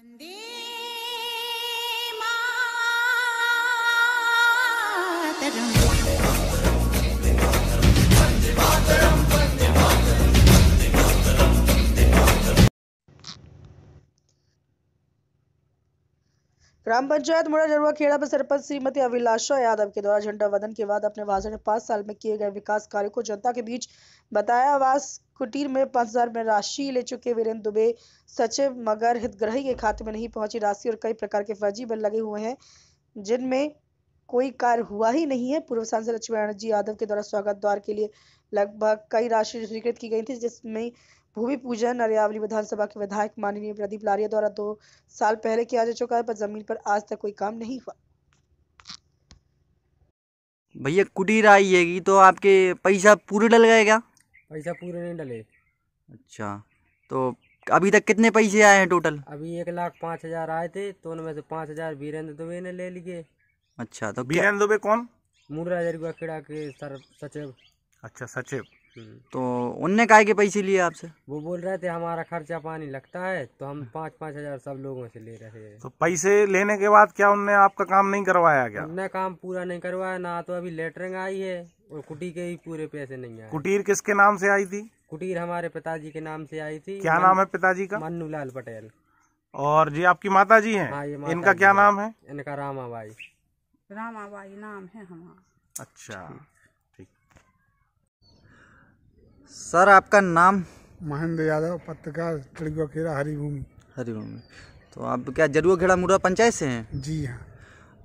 வந்தே மாதரம். ग्राम पंचायत मुड़ा जरुआ खेड़ा में सरपंच श्रीमती अभिलाषा यादव के द्वारा झंडा वदन के बाद अपने भाषण में पाँच साल में किए गए विकास कार्यों को जनता के बीच बताया। आवास कुटीर में पाँच हज़ार में राशि ले चुके वीरेंद्र दुबे, सचिव मगर हितग्राही के खाते में नहीं पहुँची राशि और कई प्रकार के फर्जी बिल लगे हुए हैं, जिनमें कोई कार्य हुआ ही नहीं है। पूर्व सांसद लक्ष्मी जी यादव के द्वारा स्वागत द्वार के लिए लगभग कई राशि स्वीकृत की गई थी, जिसमें भूमि पूजन अरियावली विधानसभा के विधायक माननीय प्रदीप लारिया द्वारा दो साल पहले किया जा चुका है पर ज़मीन पर आज तक कोई काम नहीं हुआ। भैया कुटीर आई हैगी तो आपके पैसा पूरे डल गए क्या? पैसा पूरे नहीं डले। अच्छा तो अभी तक कितने पैसे आए हैं टोटल? अभी एक लाख पाँच हज़ार आए थे तो उनमें से पाँच हज़ार वीरेंद्र दुबे ने ले लिए। अच्छा तो क्या बीरेंद्र दुबे कौन? मुर्रा जरुआ खेड़ा के सर सचिव। अच्छा सचिव। तो उनने काय के पैसे लिए आपसे? वो बोल रहे थे हमारा खर्चा पानी लगता है तो हम पाँच पाँच हज़ार सब लोगों से ले रहे हैं। तो पैसे लेने के बाद क्या उनने आपका काम नहीं करवाया क्या? उनने काम पूरा नहीं करवाया ना तो अभी लेटरिंग आई है और कुटी के ही पूरे पैसे नहीं आए। कुटीर किसके नाम से आई थी? कुटीर हमारे पिताजी के नाम से आई थी। क्या नाम है पिताजी का? मन्नू लाल पटेल। और जी आपकी माता जी है? हाँ माता इनका क्या नाम है? इनका रामाबाई। रामाबाई नाम है हमारा। अच्छा। सर आपका नाम? महेंद्र यादव पत्रकार तिड़गुआ खेरा हरिभूमि। हरिभूमि। तो आप क्या जरुआ खेड़ा मुरा पंचायत से हैं? जी हाँ।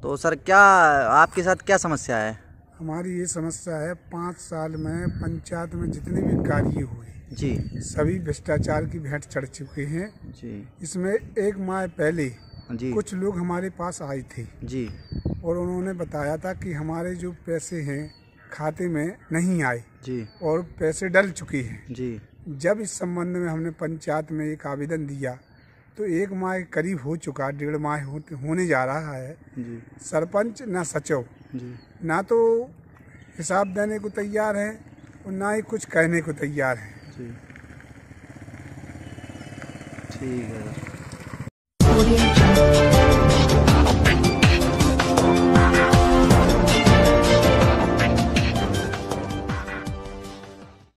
तो सर क्या आपके साथ क्या समस्या है? हमारी ये समस्या है पाँच साल में पंचायत में जितने भी कार्य हुए जी। सभी भ्रष्टाचार की भेंट चढ़ चुके हैं। जी। इसमें एक माह पहले जी। कुछ लोग हमारे पास आए थे। जी। और उन्होंने बताया था कि हमारे जो पैसे हैं खाते में नहीं आए। जी। और पैसे डल चुकी हैं। जी। जब इस संबंध में हमने पंचायत में एक आवेदन दिया तो एक माह करीब हो चुका डेढ़ माह होते- होने जा रहा है। जी। सरपंच ना सचिव जी। ना तो हिसाब देने को तैयार है और ना ही कुछ कहने को तैयार है। जी। ठीक है।